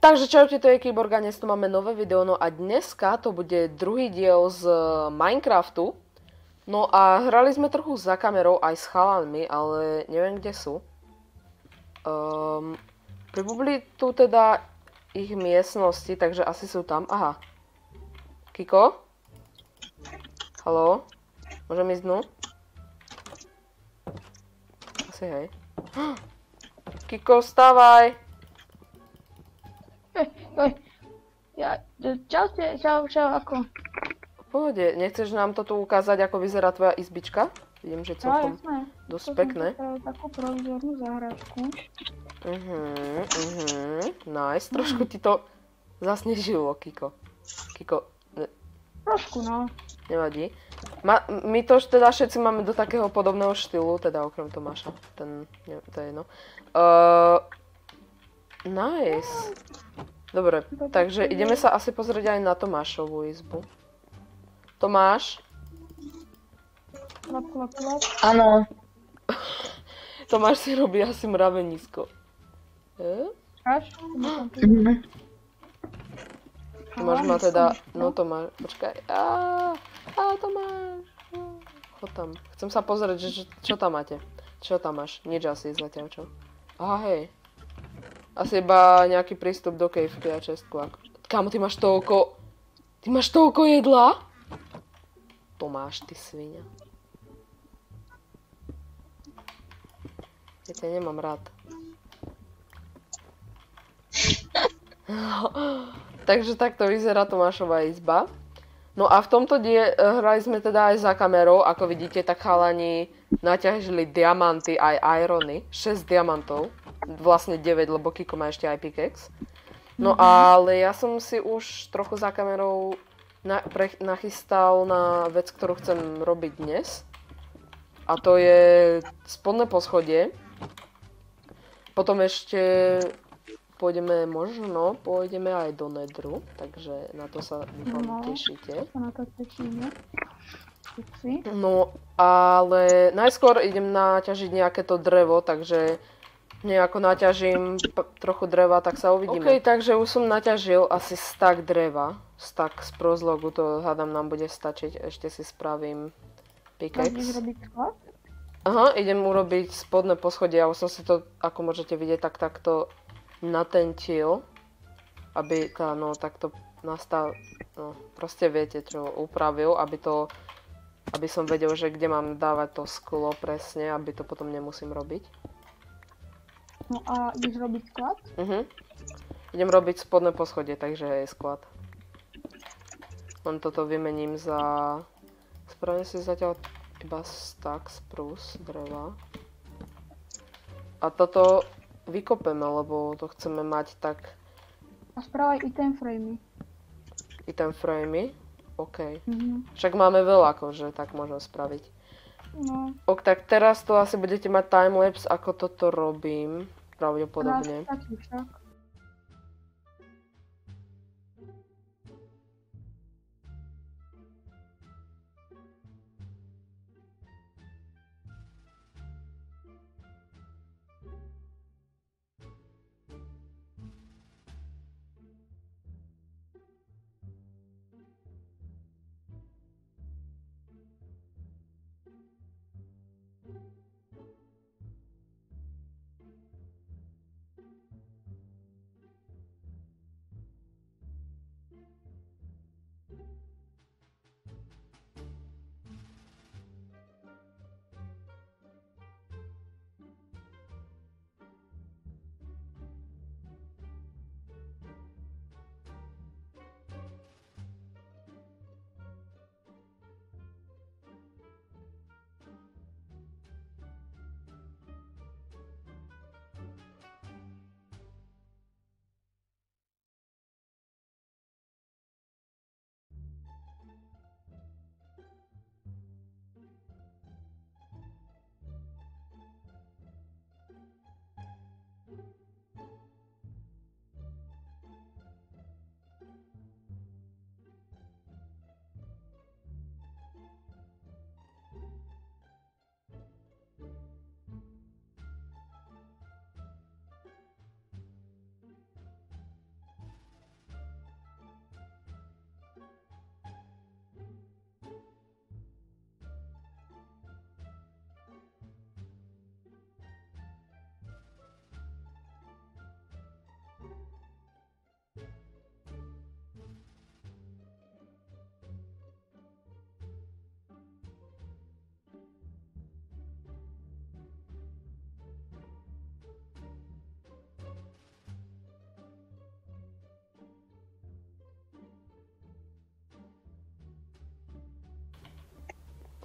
Takže čaute, to je dnes tu máme nové video, no a dneska to bude druhý diel z Minecraftu. No a hrali sme trochu za kamerou aj s chalanmi, ale neviem kde sú. Um, pribubli tu teda ich miestnosti, takže asi sú tam. Aha. Kiko? Haló? Môžem ísť dnu? Asi hej. Kiko, vstávaj! Oj, ja, čaute, čau, čau, ako? V pohode, nechceš nám to tu ukázať, ako vyzerá tvoja izbička? Vidím, že celkom jasné. dosť To pekné. takú provizornú záhračku. Mhm, mhm, nice. Trošku ti to zasnežilo, Kiko. Kiko, ne, Trošku, no. nevadí. Ma, my to teda všetci máme do takého podobného štýlu, teda okrem Tomáša. Ten, ne, to je jedno. Uh, nice. Dobre, takže ideme sa asi pozrieť aj na Tomášovú izbu. Tomáš? Klap, klap, klap. Áno, Tomáš si robí asi mravenisko. E? Mhm. Tomáš má teda, no. no Tomáš, počkaj. Á, á Tomáš. Chod tam. Chcem sa pozrieť, že čo, čo tam máte. Čo tam máš? Nič asi zatiaľ, čo? Aha, hej. Asi iba nejaký prístup do kejvky a čestku. Kámo, ty máš toľko... Ty máš toľko jedla? Tomáš, ty svinia. Ja ťa nemám rád. Takže takto vyzerá Tomášova izba. No a v tomto die hrali sme teda aj za kamerou, ako vidíte, tak chalani naťažili diamanty aj irony, 6 diamantov, vlastne 9, lebo Kiko má ešte aj pickaxe. No ale ja som si už trochu za kamerou na, pre, nachystal na vec, ktorú chcem robiť dnes. A to je spodné poschodie. Potom ešte pôjdeme možno, pôjdeme aj do Nedru, takže na to sa dúfam No. tešíte. Na to tešíme. No, ale najskôr idem naťažiť nejaké to drevo, takže nejako naťažím p- trochu dreva, tak sa uvidíme. OK, takže už som naťažil asi stack dreva. Stack z prozlogu, to hádam nám bude stačiť. Ešte si spravím pickaxe. Aha, idem urobiť spodné poschodie. Ja už som si to, ako môžete vidieť, tak takto natentil. Aby tá, no takto nastav... No, proste viete, čo upravil, aby to... Aby som vedel, že kde mám dávať to sklo presne, aby to potom nemusím robiť. No a ideš robiť sklad? Mhm. Idem robiť spodné poschodie, takže je sklad. Len toto vymením za... Spravím si zatiaľ iba stack spruce dreva. A toto vykopeme, lebo to chceme mať tak A správaj item framey. item framey. OK. Mhm. Však máme veľa, akože tak môžem spraviť. No, Ok, tak teraz tu asi budete mať timelapse, ako toto robím. Pravdepodobne. nás stačí však.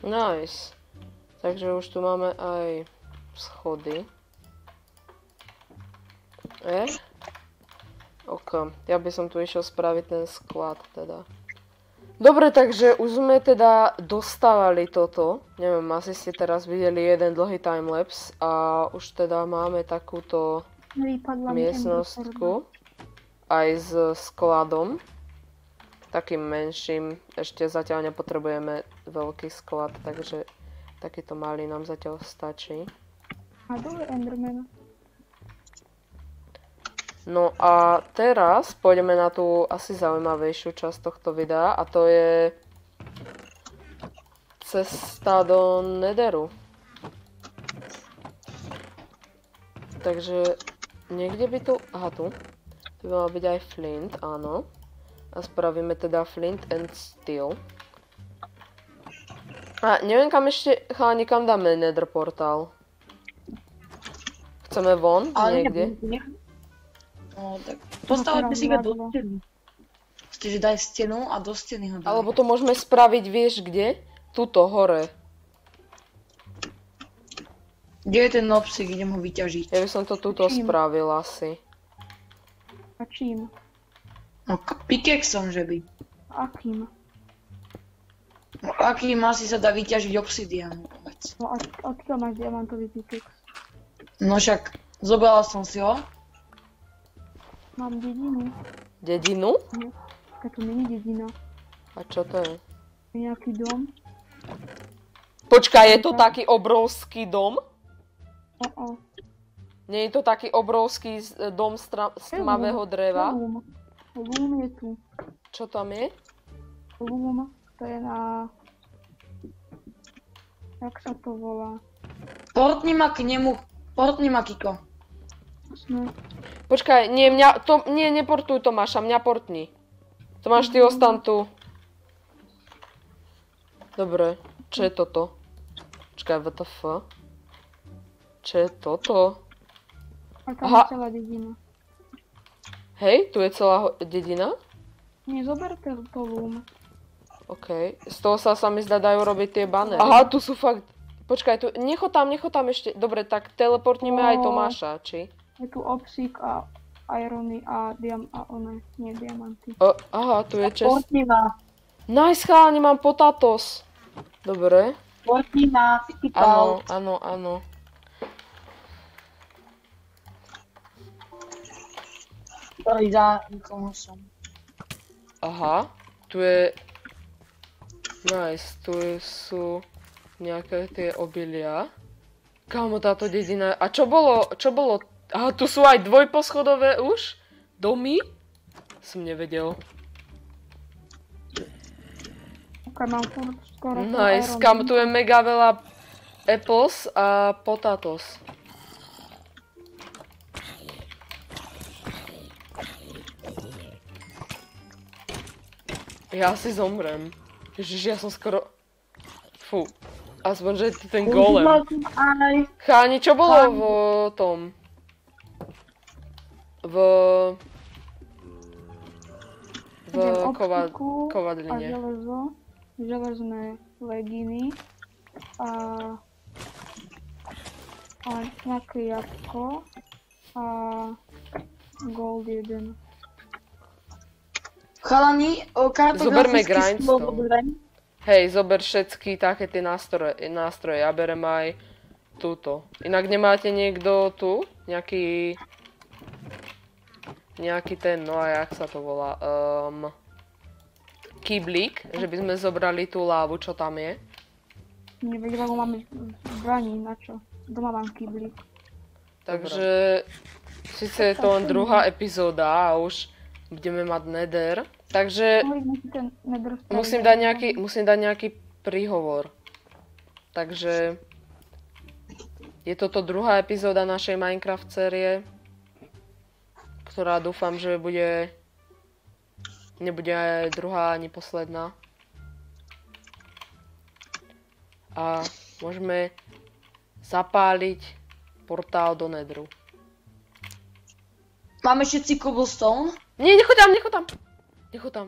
Nice. Takže už tu máme aj schody. E? Ok, ja by som tu išiel spraviť ten sklad teda. Dobre, takže už sme teda dostávali toto. Neviem, asi ste teraz videli jeden dlhý timelapse a už teda máme takúto miestnostku aj s skladom. Takým menším. Ešte zatiaľ nepotrebujeme veľký sklad, takže takýto malý nám zatiaľ stačí. A dole Endermana. No a teraz pôjdeme na tú asi zaujímavejšiu časť tohto videa a to je cesta do Netheru. Takže niekde by tu... Aha, tu. Tu by mal byť aj Flint, áno. A spravíme teda Flint and Steel. A neviem kam ešte, chalani, kam dáme Nether portál. Chceme von? Ale niekde? ne, No tak postavme si ga do steny. Čiže daj stenu a do steny ho daj. Alebo to môžeme spraviť, vieš kde? Tuto, hore. Kde je ten nopsik, idem ho vyťažiť. Ja by som to tuto Čím? spravil asi. A čím? No pickaxeom, že by. Akým? No akým asi sa dá vyťažiť obsidian, povedz. No a odkiaľ máš diamantový pickaxe? No však, zobrala som si ho. Mám dedinu. Dedinu? Taká to není dedina. A čo to je? Nejaký dom. Počkaj, je to taký obrovský dom? O, o. Nie je to taký obrovský dom z tmavého dreva? Loom. Loom je tu. Čo tam je? Loom. To je na... Jak sa to volá? Portni ma k nemu, portni ma Kiko. Počkaj, nie, mňa, to, nie, neportuj Tomáša, mňa portni. Tomáš, ty ostan tu. Dobre, čo je toto? Počkaj, WTF? Čo je toto? A tam Aha. Hej, tu je celá dedina? Nie, zober to, loom. OK. Z toho sa sa mi zdá dajú robiť tie banery. Aha, tu sú fakt... Počkaj, tu... Necho tam, necho tam ešte. Dobre, tak teleportnime aj. Tomáša, či? Je tu obsík a irony a diam... a one, nie diamanty. O, aha, tu je čes... Portni ma, Nice, chalani, mám potatos. Dobre. portni ma, Áno, áno, áno. Ktorý za nikomu som. Aha, tu je... Nice, tu je, sú nejaké tie obilia. Kámo, táto dedina... A čo bolo, čo bolo... Aha, tu sú aj dvojposchodové už? Domy? Som nevedel. Mám skoro Nice, kam tu je mega veľa apples a potatoes. Ja asi zomrem. Ježiš, ja som skoro... Fú. Aspoň, že je ten golem. Cháni, čo bolo v tom? V... V kova... optiku a kovadline. železo, železné leginy a, a nejaké jabko a gold jeden. Chalani, o, Zoberme kartografický grindstone. slovo dobre. Hej, zober všetky také tie nástroje, nástroje. Ja berem aj túto. Inak nemáte niekto tu? Nejaký... Nejaký ten, no a jak sa to volá? Um, kyblík, že by sme zobrali tú lávu, čo tam je. Nevedela, lebo máme zbraní, na čo? Doma mám kyblík. Takže... Sice je to len druhá epizóda a už budeme mať nether. Takže musím dať nejaký, musím dať nejaký príhovor. Takže... Je toto druhá epizóda našej Minecraft série, ktorá dúfam, že bude... Nebude aj druhá ani posledná. A môžeme zapáliť portál do Nedru. Máme všetci cobblestone. Nie, nechoď tam, nechoď tam. Nechoď tam.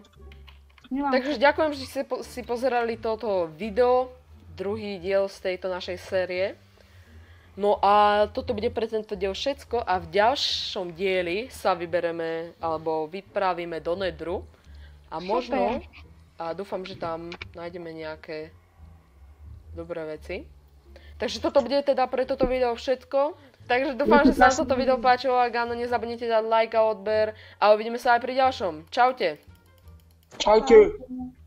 Nemám Takže ďakujem, že ste po- si pozerali toto video. druhý diel z tejto našej série. No a toto bude pre tento diel všetko a v ďalšom dieli sa vybereme alebo vypravíme do Nedru a možno a dúfam, že tam nájdeme nejaké dobré veci. Takže toto bude teda pre toto video všetko. Takže dúfam, že sa vám toto video páčilo. Ak áno, nezabudnite dať like a odber a uvidíme sa aj pri ďalšom. Čaute. Čaute. Čaute.